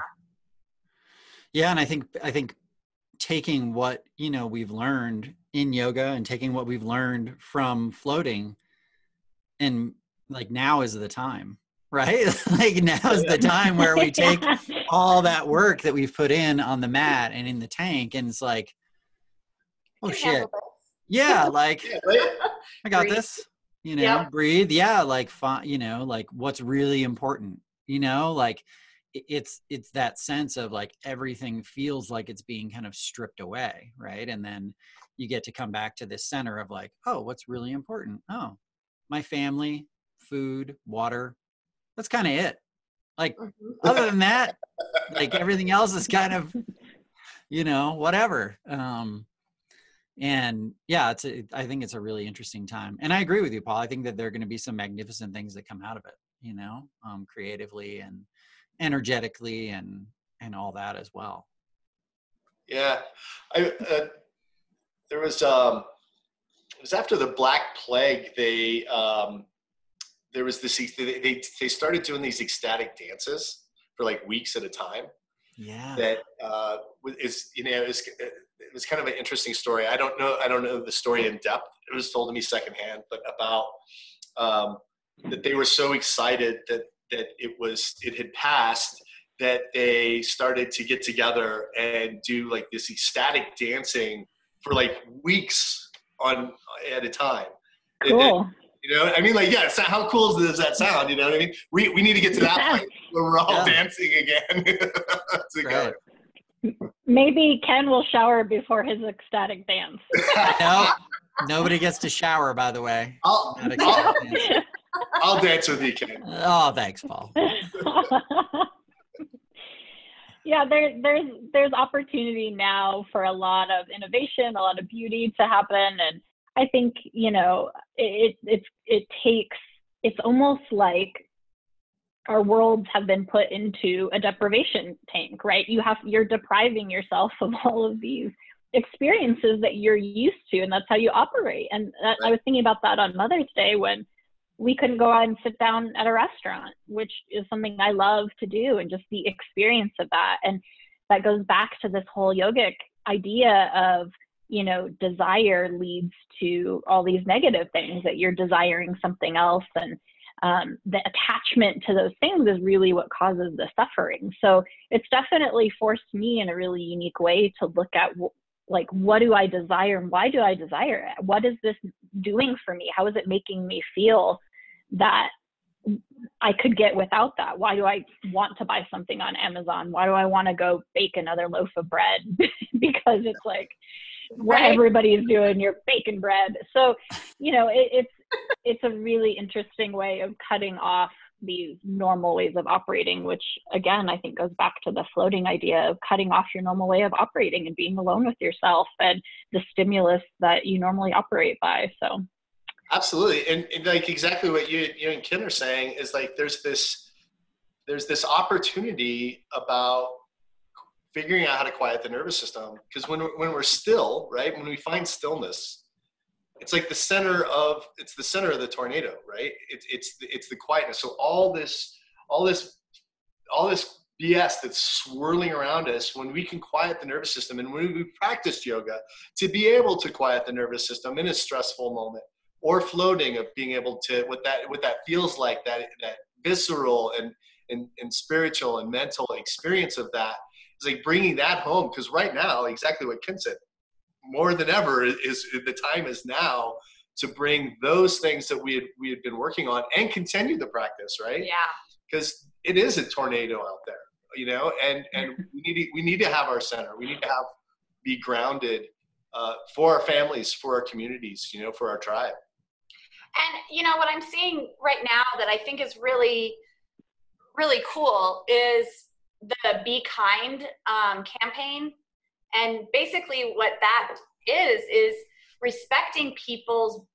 yeah. And I think, I think taking what, you know, we've learned in yoga and taking what we've learned from floating and like now is the time right? like now's the time where we take all that work that we've put in on the mat and in the tank, and it's like, oh shit, yeah, like I got breathe. this. You know, yep. breathe. Yeah, like fine. You know, like what's really important. You know, like it's it's that sense of like everything feels like it's being kind of stripped away, right? And then you get to come back to this center of like, oh, what's really important? Oh, my family, food, water, that's kind of it. Like mm-hmm. other than that, like everything else is kind of, you know, whatever. Um, and yeah, it's a, I think it's a really interesting time. And I agree with you, Paul. I think that there are going to be some magnificent things that come out of it, you know, um, creatively and energetically and and all that as well. Yeah, I uh, there was um, it was after the Black Plague. They um, there was this they, they they started doing these ecstatic dances for like weeks at a time. Yeah. That uh, is you know it was, it was kind of an interesting story. I don't know I don't know the story in depth. It was told to me secondhand, but about um, that they were so excited that that it was it had passed that they started to get together and do like this ecstatic dancing for like weeks on at a time. Cool. You know, I mean, like, yeah, how cool does that sound? You know what I mean? We, we need to get to that yeah. point where we're all yeah. dancing again together. Maybe Ken will shower before his ecstatic dance. no, nobody gets to shower, by the way. I'll, I'll, I'll dance with you, Ken. Oh, thanks, Paul. yeah, there, there's there's opportunity now for a lot of innovation, a lot of beauty to happen, and I think you know it it it takes it's almost like our worlds have been put into a deprivation tank, right? You have you're depriving yourself of all of these experiences that you're used to, and that's how you operate. And that, I was thinking about that on Mother's Day when we couldn't go out and sit down at a restaurant, which is something I love to do, and just the experience of that. And that goes back to this whole yogic idea of you know desire leads to all these negative things that you're desiring something else and um, the attachment to those things is really what causes the suffering so it's definitely forced me in a really unique way to look at like what do i desire and why do i desire it what is this doing for me how is it making me feel that I could get without that. Why do I want to buy something on Amazon? Why do I want to go bake another loaf of bread? because it's like what right. everybody's doing you're baking bread. So you know it, it's it's a really interesting way of cutting off these normal ways of operating which again i think goes back to the floating idea of cutting off your normal way of operating and being alone with yourself and the stimulus that you normally operate by. So. Absolutely. And, and like exactly what you you and ken are saying is like there's this there's this opportunity about figuring out how to quiet the nervous system because when we're, when we're still right when we find stillness it's like the center of it's the center of the tornado right? It's it's the, it's the quietness. So all this all this all this BS that's swirling around us when we can quiet the nervous system and when we practice yoga to be able to quiet the nervous system in a stressful moment or floating of being able to what that what that feels like that that visceral and and, and spiritual and mental experience of that is like bringing that home because right now exactly what Ken said more than ever is, is the time is now to bring those things that we had we had been working on and continue the practice right? Yeah. because it is a tornado out there you know and and we need to, we need to have our center. We need to have be grounded uh, for our families for our communities you know for our tribe. And you know what I'm seeing right now that I think is really, really cool is the Be Kind um, campaign. And basically, what that is is respecting people's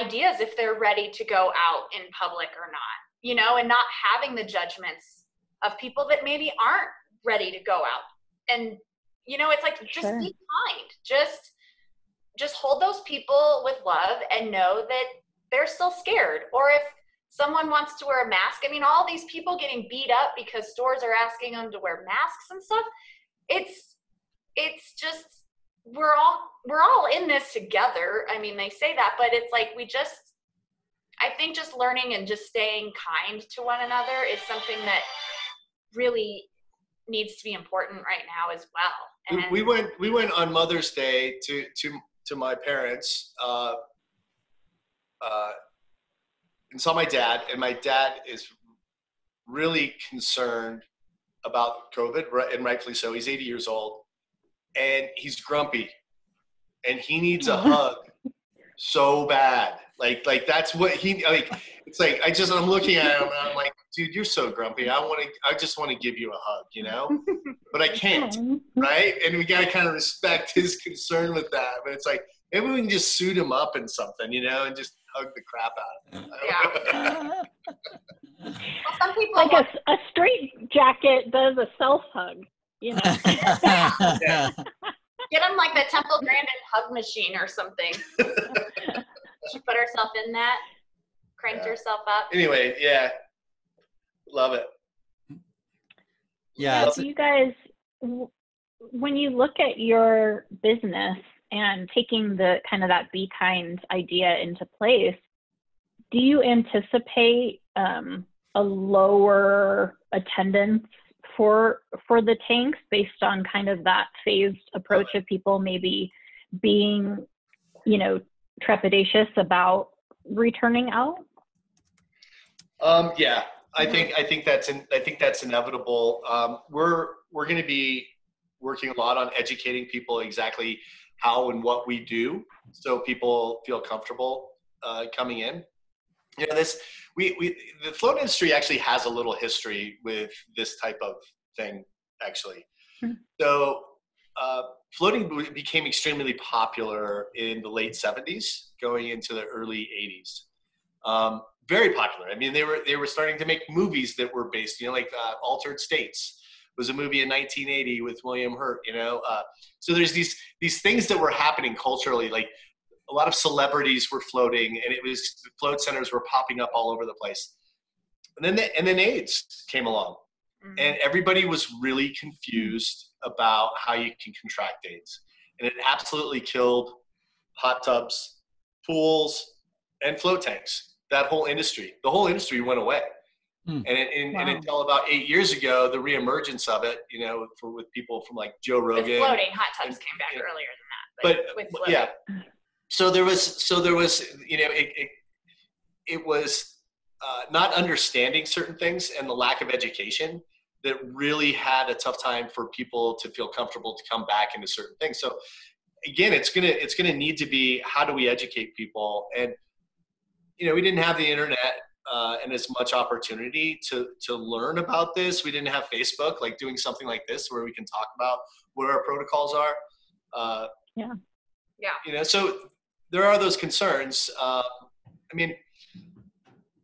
ideas if they're ready to go out in public or not. You know, and not having the judgments of people that maybe aren't ready to go out. And you know, it's like just Sure. be kind. Just just hold those people with love and know that they're still scared. Or if someone wants to wear a mask, I mean, all these people getting beat up because stores are asking them to wear masks and stuff. It's it's just we're all we're all in this together. I mean, they say that, but it's like we just I think just learning and just staying kind to one another is something that really needs to be important right now as well. we, we went we went on mother's day to to to my parents uh, uh, and saw my dad and my dad is really concerned about covid and rightfully so he's 80 years old and he's grumpy and he needs a hug so bad like like that's what he like it's like i just i'm looking at him and i'm like dude you're so grumpy i want to i just want to give you a hug you know but i can't right? And we gotta kind of respect his concern with that. But it's like maybe we can just suit him up in something, you know, and just hug the crap out of him. Yeah. Well, some people like want- a, a straight jacket does a self hug. You know, get them like the Temple Grandin hug machine or something. she put herself in that, cranked Yeah. herself up. anyway, yeah, love it. yeah, So you guys, w- when you look at your business and taking the kind of that be kind idea into place, do you anticipate um, a lower attendance for for the tanks based on kind of that phased approach of people maybe being, you know, trepidatious about returning out? Um, yeah, I think I think that's in, I think that's inevitable. Um, we're we're going to be working a lot on educating people exactly how and what we do, so people feel comfortable uh, coming in. You know, this we we the float industry actually has a little history with this type of thing, actually. Hmm. So. Uh, floating became extremely popular in the late 70s going into the early 80s um, very popular. I mean, they were they were starting to make movies that were based, you know, like uh, Altered States was a movie in 1980 with William Hurt. You know, uh, so there's these these things that were happening culturally, like a lot of celebrities were floating, and it was float centers were popping up all over the place. And then the, and then AIDS came along, Mhm. and everybody was really confused about how you can contract AIDS, and it absolutely killed hot tubs, pools, and float tanks. That whole industry, the whole industry went away. Hmm. And, it, and, and until about eight years ago, the reemergence of it, you know, for with people from like Joe With Rogan, floating, hot tubs and- came back yeah. earlier than that. but with but floating. yeah so there was so there was you know it it, it was uh, not understanding certain things and the lack of education that really had a tough time for people to feel comfortable to come back into certain things so again it's gonna it's gonna need to be how do we educate people and you know we didn't have the internet uh, and as much opportunity to to learn about this. We didn't have facebook like doing something like this where we can talk about what our protocols are. Uh, Yeah. you know so there are those concerns. Uh, i mean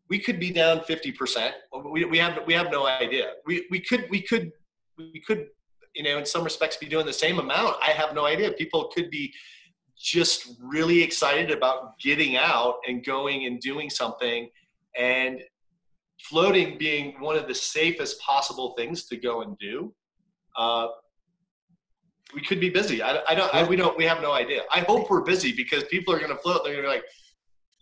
we could be down 50% we, we have we have no idea. We, we could we could we could you know in some respects be doing the same amount. I have no idea. People could be just really excited about getting out and going and doing something and floating being one of the safest possible things to go and do, uh, we could be busy. I, I don't. I, we don't. We have no idea. I hope we're busy because people are going to float. They're going to be like,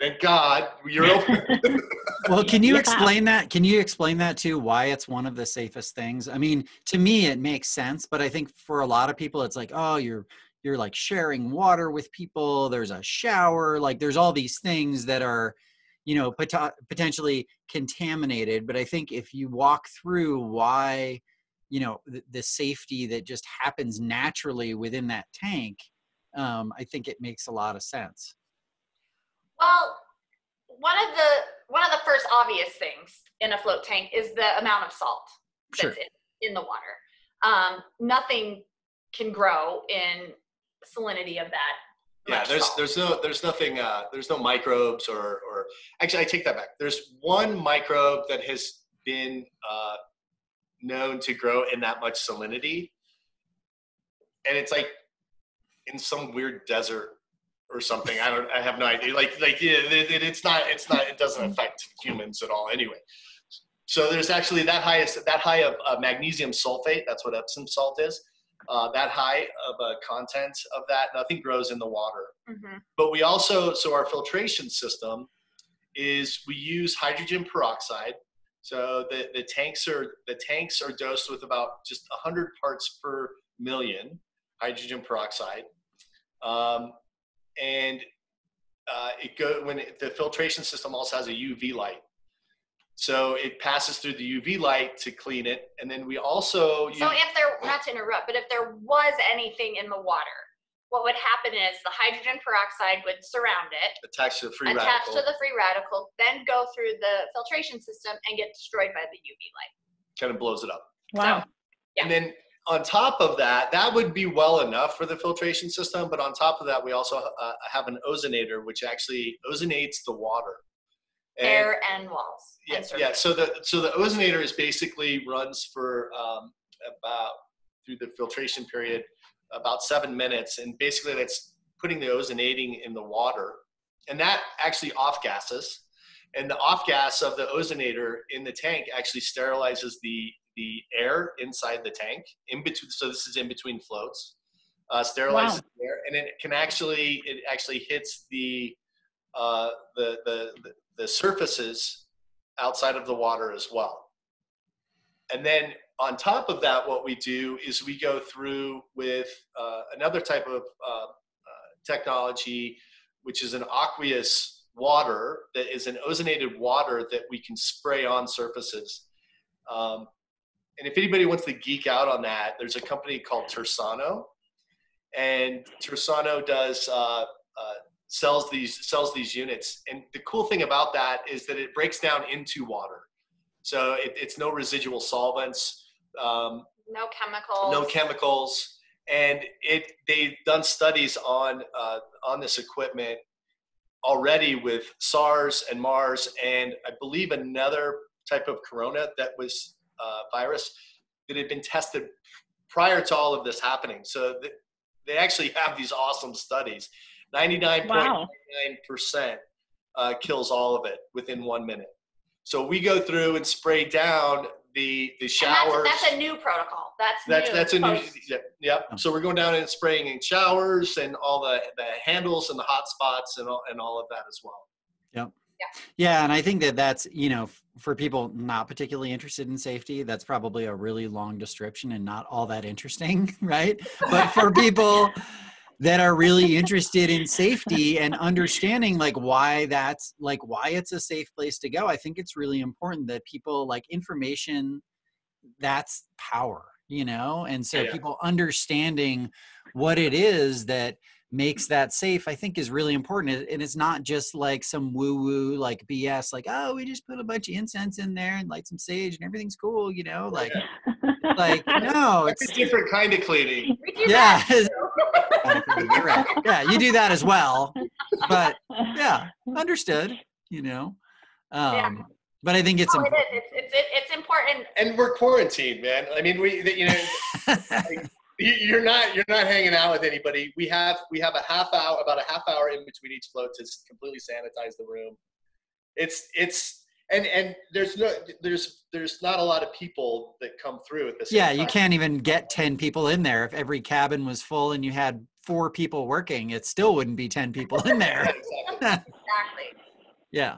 "Thank God you're open." well, can you Yeah. explain that? Can you explain that too? Why it's one of the safest things? I mean, to me, it makes sense, but I think for a lot of people, it's like, oh, you're you're like sharing water with people. There's a shower. Like, there's all these things that are, you know, pot- potentially contaminated. But I think if you walk through why, you know, the, the safety that just happens naturally within that tank, um, I think it makes a lot of sense. Well, one of the one of the first obvious things in a float tank is the amount of salt that's Sure. in, in the water. Um, nothing can grow in salinity of that. Yeah, there's there's no there's nothing uh, there's no microbes or or actually I take that back. There's one microbe that has been uh, known to grow in that much salinity, and it's like in some weird desert or something. I don't I have no idea. Like like yeah, it, it- it's not it's not it doesn't affect humans at all anyway. So there's actually that highest that high of uh, magnesium sulfate. That's what Epsom salt is. Uh, that high of a content of that, nothing grows in the water. Mhm. but we also so our filtration system is we use hydrogen peroxide. So the, the tanks are the tanks are dosed with about just 100 parts per million hydrogen peroxide. Um, and uh, it go when it, the filtration system also has a uv light so it passes through the uv light to clean it and then we also use, So if there, not to interrupt, but if there was anything in the water, what would happen is the hydrogen peroxide would surround it, attached to the free attach radical to the free radical, then go through the filtration system and get destroyed by the UV light. kind of blows it up Wow. Yeah. And then on top of that, that would be well enough for the filtration system. But on top of that, we also uh, have an ozonator, which actually ozonates the water. And- Air and walls. Yeah, and yeah. So the so the ozonator is basically runs for um, about through the filtration period about seven minutes, and basically that's putting the ozonating in the water, and that actually off gases, and the off gas of the ozonator in the tank actually sterilizes the the air inside the tank in between. So this is in between floats, uh, sterilizes the air, and it can actually it actually hits the uh, the, the the the surfaces outside of the water as well. And then on top of that, what we do is we go through with uh, another type of uh, uh, technology, which is an aqueous water that is an ozonated water that we can spray on surfaces. Um, and if anybody wants to geek out on that, there's a company called Tersano, and Tersano does uh, uh, sells these sells these units. And the cool thing about that is that it breaks down into water, so it, it's no residual solvents, um, no chemicals. no chemicals, and it they've done studies on uh, on this equipment already with SARS and MERS, and I believe another type of corona that was uh, virus that had been tested prior to all of this happening. So th- they actually have these awesome studies. 99.99% Wow. uh, kills all of it within one minute. So we go through and spray down the the showers. that's, that's a new protocol. That's That's new. that's a new post- yep, yep. So we're going down and spraying in showers and all the, the handles and the hot spots and all and all of that as well. Yep. Yeah, and I think that that's you know f- for people not particularly interested in safety, that's probably a really long description and not all that interesting, right? But for people that are really interested in safety and understanding like why that's like why it's a safe place to go, I think it's really important that people like information that's power, you know? And so Yeah. people understanding what it is that makes that safe i think is really important and- and it's not just like some woo woo like bs like oh we just put a bunch of incense in there and light some sage and everything's cool you know like like no It's it's a different kind of cleaning. Yeah that. You're right. yeah you do that as well but yeah understood you know um Yeah. but i think it's Oh, it important is. It's, it's, it's important. And we're quarantined, man. I mean, we you know you- you're not you're not hanging out with anybody. We have we have a half hour, about a half hour in between each float to completely sanitize the room. It's it's and and there's no there's there's not a lot of people that come through at the same Yeah, you time. can't even get 10 people in there. If every cabin was full and you had four people working, it still wouldn't be 10 people in there. exactly. Exactly. yeah.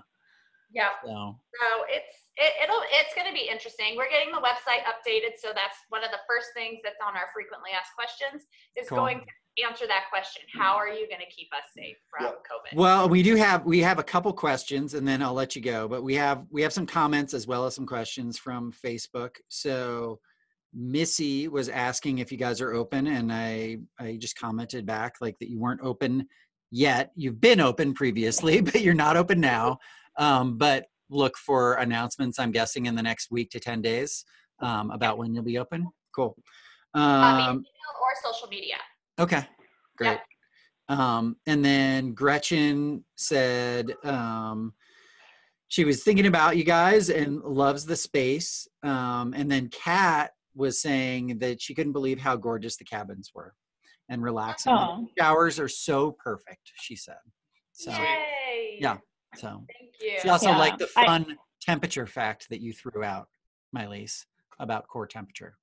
So, So it's it, it'll it's going to be interesting. We're getting the website updated, so that's one of the first things that's on our frequently asked questions is Cool. going to answer that question. How are you going to keep us safe from Yeah. COVID? well, we do have we have a couple questions and then I'll let you go, but we have we have some comments as well as some questions from Facebook. So, Missy was asking if you guys are open and I I just commented back like that you weren't open yet. You've been open previously, but you're not open now. Um, but look for announcements I'm guessing in the next week to 10 days um, about when you'll be open. Cool. Uh, Um, email or social media. Okay, great. Um, and then Gretchen said um, she was thinking about you guys and loves the space. Um, and then Kat was saying that she couldn't believe how gorgeous the cabins were and relaxing. Oh. Showers are so perfect, she said. So, Yay! yeah. so Thank you. she also Yeah, liked the I- fun temperature fact that you threw out, Miley's, about core temperature.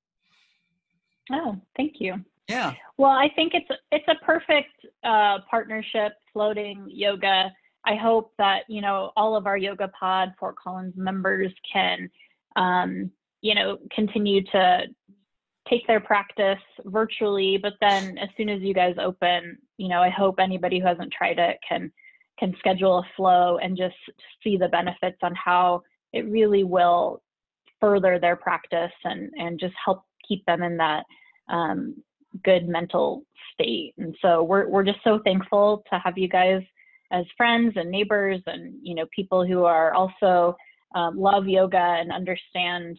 Oh, thank you. Yeah. Well, I think it's it's a perfect uh, partnership, floating yoga. I hope that you know all of our Yoga Pod Fort Collins members can, um, you know, continue to take their practice virtually. But then, as soon as you guys open, you know, I hope anybody who hasn't tried it can can schedule a flow and just see the benefits on how it really will further their practice and and just help keep them in that um, good mental state. And so we're we're just so thankful to have you guys as friends and neighbors and you know people who are also um, love yoga and understand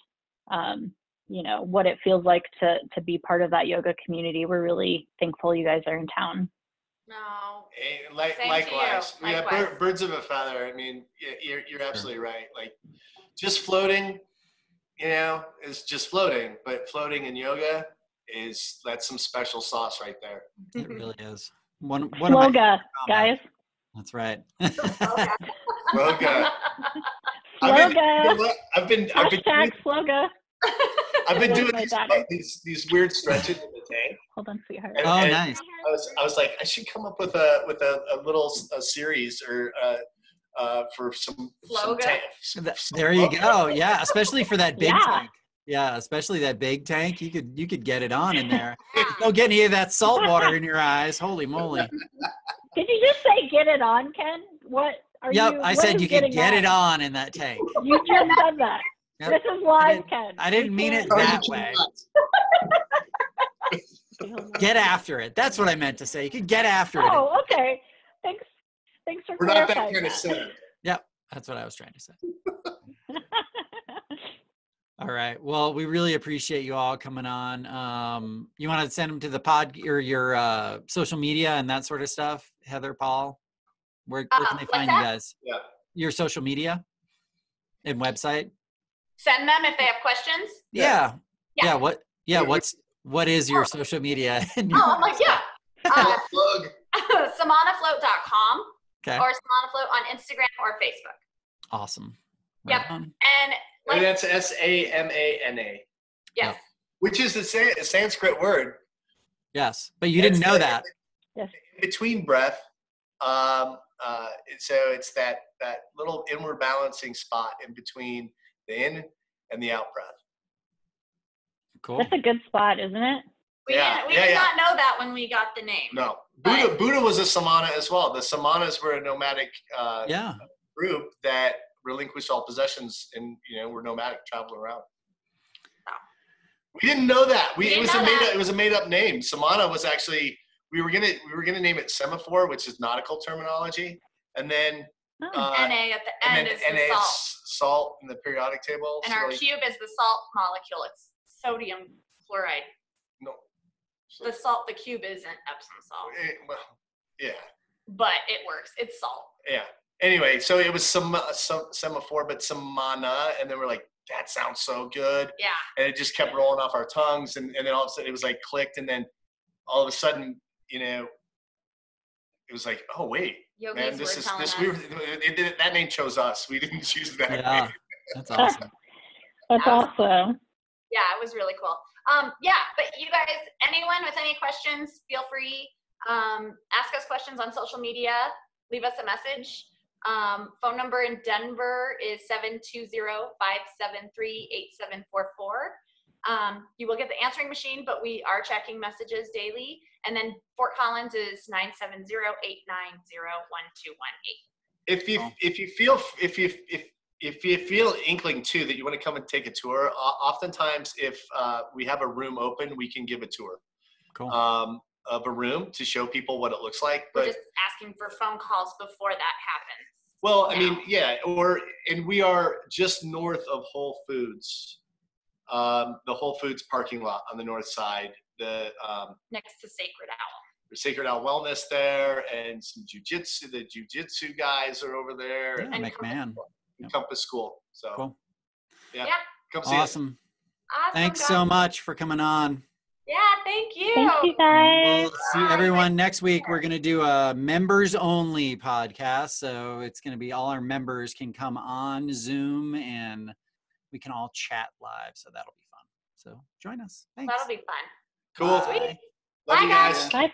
um, you know what it feels like to to be part of that yoga community. We're really thankful you guys are in town. No. And like, Same likewise, yeah, Likewise. bir- birds of a feather. I mean, you're, you're absolutely right. Like, just floating, you know, is just floating. But floating in yoga is that's some special sauce right there. It really is. One, one of my Sloga, guys. That's right. Okay. Sloga. I've been, you know Sloga. I've been, I've been, Hashtag doing, sloga. I've been doing these, daughter. these, these weird stretches in the tank. Hold on, sweetheart. And- oh, and nice. I was, I was like, I should come up with a, with a, a little s- a series or, uh, uh, for some, some Sloga? tank. Th- some There you sloga. go. Yeah, especially for that big Yeah. tank. Yeah, especially that big tank. You could you could get it on in there. Yeah. Don't get any of that salt water in your eyes. Holy moly. Did you just say get it on, Ken? What are Yep, you? I said is you could getting get it on in that tank. You just said that. Yep. This is live, didn't- Ken. I didn't mean it that way. Get after it. That's what I meant to say. You can get after it. Oh, okay. Thanks. Thanks for We're not that clarifying kind of that. center. That's what I was trying to say. All right. Well, we really appreciate you all coming on. Um, you want to send them to the pod or your uh, social media and that sort of stuff, Heather, Paul? Where, where Uh, can they what's find you guys? Yeah. Your social media and website? Send them if they have questions. Yeah. Yeah. Yeah. What? Yeah. Yeah, What's what is your social media? your Oh, I'm like, yeah. Uh, samanafloat.com Okay. or samanafloat on Instagram or Facebook. Awesome. Yep. On. And And like, that's S A M A N A, yes. which is a San- a Sanskrit word. Yes, but you didn't know the- that. Yes. in between breath. Um, uh, so it's that that little inward balancing spot in between the in and the out breath. Cool. That's a good spot, isn't it? We, Yeah, didn't, we yeah, did yeah. not know that when we got the name. No, Buddha Buddha was a samana as well. The samanas were a nomadic uh, Yeah. group that relinquished all possessions and you know were nomadic, traveling around. Oh. We didn't know that. We, We it was a made up, it was a made up name. Samana was actually we were gonna we were gonna name it semaphore, which is nautical terminology, and then Oh, uh, Na at the and end then is and the salt. Salt in the periodic table. And so our like- cube is the salt molecule. It's sodium chloride. no, so- The salt, the cube isn't Epsom salt, eh, well, yeah, but it works. It's salt. yeah. Anyway, so it was some, some semaphore, but samana, and then we're like, that sounds so good. Yeah. and it just kept rolling off our tongues and, and then all of a sudden it was like clicked and then all of a sudden you know it was like oh wait Yogis Man, this were is telling this. us. We were, it, did that name chose us. We didn't choose that. Yeah, name. that's awesome. That's awesome. yeah, it was really cool. Um, yeah, but you guys, anyone with any questions, feel free. Um, ask us questions on social media. Leave us a message. Um, phone number in Denver is 720-573-8744. Um, you will get the answering machine, but we are checking messages daily. And then Fort Collins is 970-890-1218. If you Oh. if you feel if you if if you feel inkling too that you want to come and take a tour, oftentimes if uh, we have a room open, we can give a tour Cool. um, of a room to show people what it looks like. We're just asking for phone calls before that happens. well, I mean, yeah, or and we are just north of Whole Foods, um, the Whole Foods parking lot on the north side. The um, Next to Sacred Owl. Sacred Owl Wellness there, and some jujitsu. The jujitsu guys are over there, Yeah, and McMahon. and Compass School. So Cool. yeah, Yeah. come see us. Awesome. Awesome. Thanks guys. so much for coming on. Yeah, thank you. Thank you guys. We'll see everyone next week. We're going to do a members only podcast. So it's going to be all our members can come on Zoom and we can all chat live. So that'll be fun. So join us. Thanks. That'll be fun. Cool. Bye. Love Bye, you guys. guys. Bye,